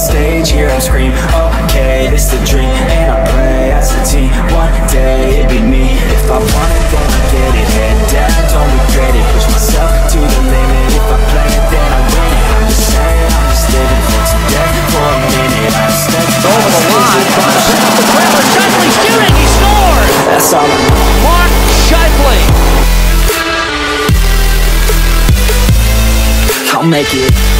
stage, hear them scream Okay, this the dream. And I pray as a team One day, it be me. If I want it, then I get it Head down, don't regret it. Push myself to the limit. If I play it, then I win it. I'm just saying, I'm just living for today. For a minute, I step Over the line, the. Scheifele shooting, he scores! That's all I Mark Scheifele. I'll make it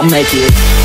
I'll make it.